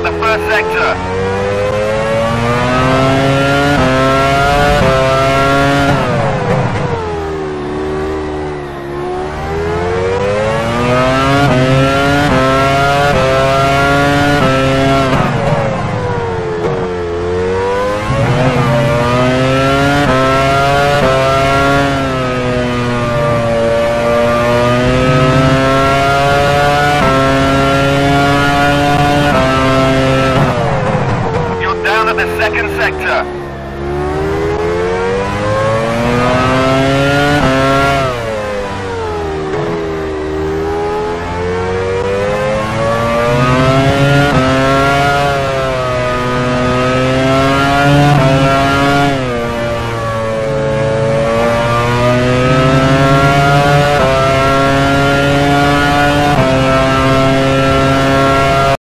the first sector. the second sector.